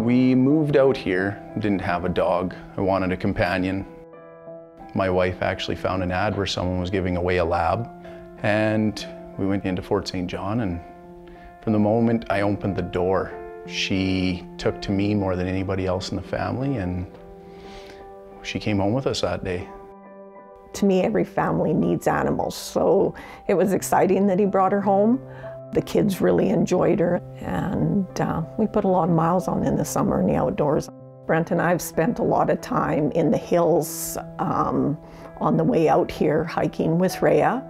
We moved out here, didn't have a dog. I wanted a companion. My wife actually found an ad where someone was giving away a lab and we went into Fort St. John and from the moment I opened the door, she took to me more than anybody else in the family and she came home with us that day. To me, every family needs animals, so it was exciting that he brought her home. The kids really enjoyed her, and uh, we put a lot of miles on in the summer in the outdoors. Brent and I have spent a lot of time in the hills um, on the way out here hiking with Raya.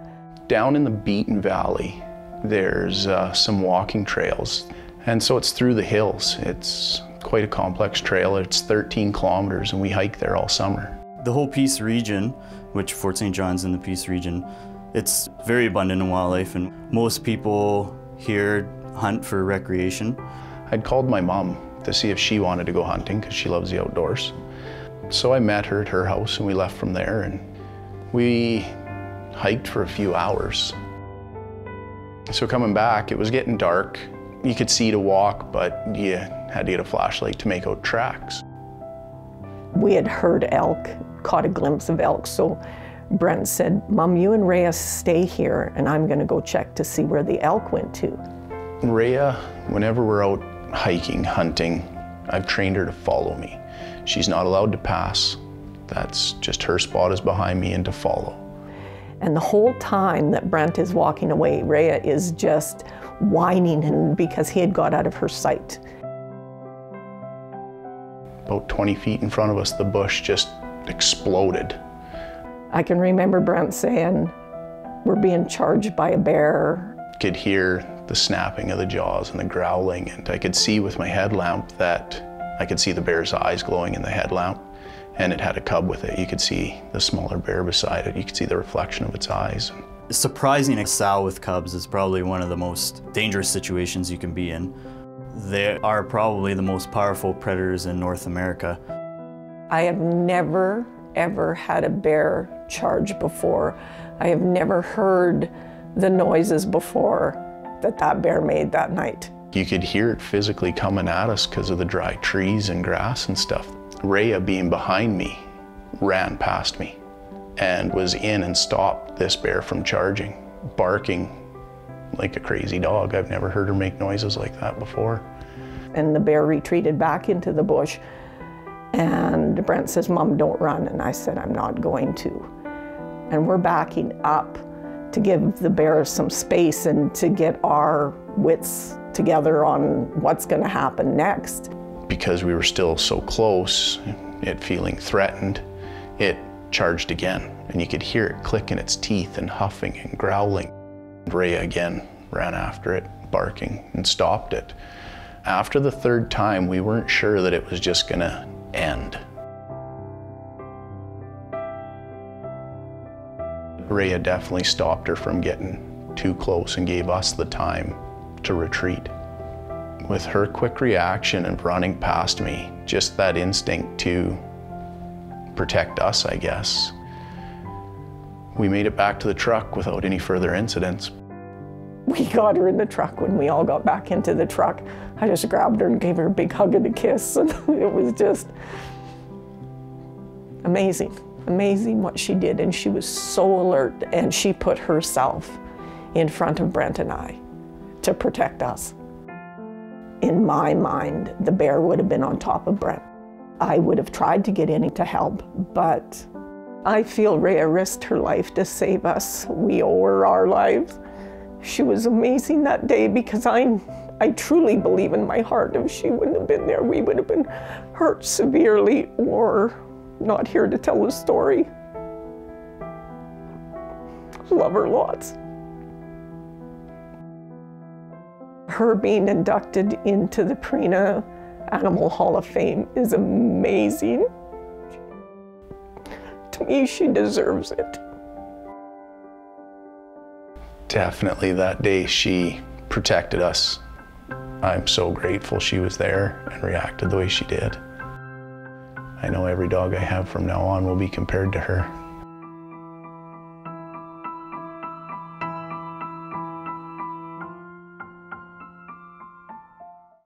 Down in the Beatton Valley, there's uh, some walking trails, and so it's through the hills. It's quite a complex trail. It's 13 kilometers, and we hike there all summer. The whole Peace region, which Fort St. John's in the Peace region, it's very abundant in wildlife, and most people here hunt for recreation. I'd called my mom to see if she wanted to go hunting because she loves the outdoors. So I met her at her house and we left from there and we hiked for a few hours. So coming back, it was getting dark. You could see to walk, but you had to get a flashlight to make out tracks. We had heard elk, caught a glimpse of elk, so Brent said, Mom, you and Raya stay here and I'm gonna go check to see where the elk went to. Raya, whenever we're out hiking, hunting, I've trained her to follow me. She's not allowed to pass. That's just her spot is behind me and to follow. And the whole time that Brent is walking away, Raya is just whining because he had got out of her sight. About 20 feet in front of us, the bush just exploded. I can remember Brent saying, we're being charged by a bear. Could hear the snapping of the jaws and the growling, and I could see with my headlamp that I could see the bear's eyes glowing in the headlamp, and it had a cub with it. You could see the smaller bear beside it. You could see the reflection of its eyes. Surprising a sow with cubs is probably one of the most dangerous situations you can be in. They are probably the most powerful predators in North America. I have never, ever had a bear charge before. I have never heard the noises before that that bear made that night. You could hear it physically coming at us because of the dry trees and grass and stuff. Raya being behind me ran past me and was in and stopped this bear from charging, barking like a crazy dog. I've never heard her make noises like that before. And the bear retreated back into the bush and Brent says, Mom, don't run. And I said, I'm not going to. And we're backing up to give the bear some space and to get our wits together on what's going to happen next. Because we were still so close, it feeling threatened, it charged again. And you could hear it click in its teeth and huffing and growling. Raya again ran after it, barking, and stopped it. After the third time, we weren't sure that it was just going to end. Raya definitely stopped her from getting too close and gave us the time to retreat. With her quick reaction and running past me, just that instinct to protect us, I guess, we made it back to the truck without any further incidents. We got her in the truck when we all got back into the truck. I just grabbed her and gave her a big hug and a kiss, and it was just amazing, amazing what she did. And she was so alert, and she put herself in front of Brent and I to protect us. In my mind, the bear would have been on top of Brent. I would have tried to get in to help, but I feel Raya risked her life to save us. We owe her our lives. She was amazing that day because I, I truly believe in my heart if she wouldn't have been there, we would have been hurt severely or not here to tell the story. Love her lots. Her being inducted into the Purina Animal Hall of Fame is amazing. To me, she deserves it. Definitely that day she protected us. I'm so grateful she was there and reacted the way she did. I know every dog I have from now on will be compared to her.